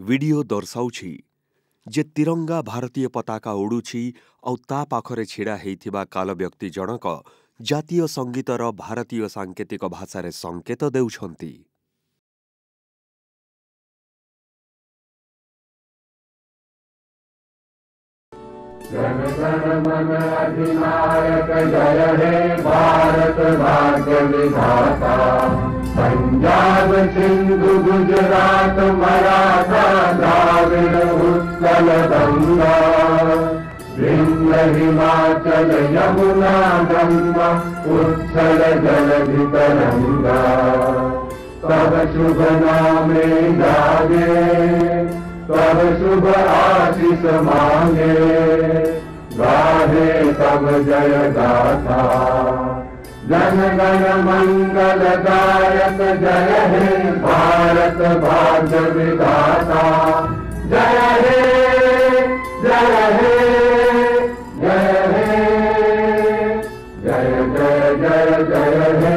video ଦର୍ଶାଉଛି ଯେ ତିରଙ୍ଗା ଭାରତୀୟ ପତାକା ଉଡୁଛି ଆଉ ତା ପାଖରେ ଛିଡା ହେଇଥିବା କାଲ ବ୍ୟକ୍ତି ଜଣକ ଜାତୀୟ ସଙ୍ଗୀତର ଭାରତୀୟ ସାଙ୍କେତିକ ଭାଷାରେ ସଙ୍କେତ ଦେଉଛନ୍ତି जन गण मन अधिनायक जय हे भारत भाग्य विधाता पंजाब सिंधु गुजरात मराठा द्राविड उत्कल गंगा विंध्य हिमाचल यमुना गंगा उत्कल जलधि तरंगा तब शुभ नामे जागे तब शुभ आशीष मांगे गाहे तब जय गाथा जन गण मंगल गायक जय हे भारत भाग्य विधाता जय हे जय हे जय हे जय जय जय जय हे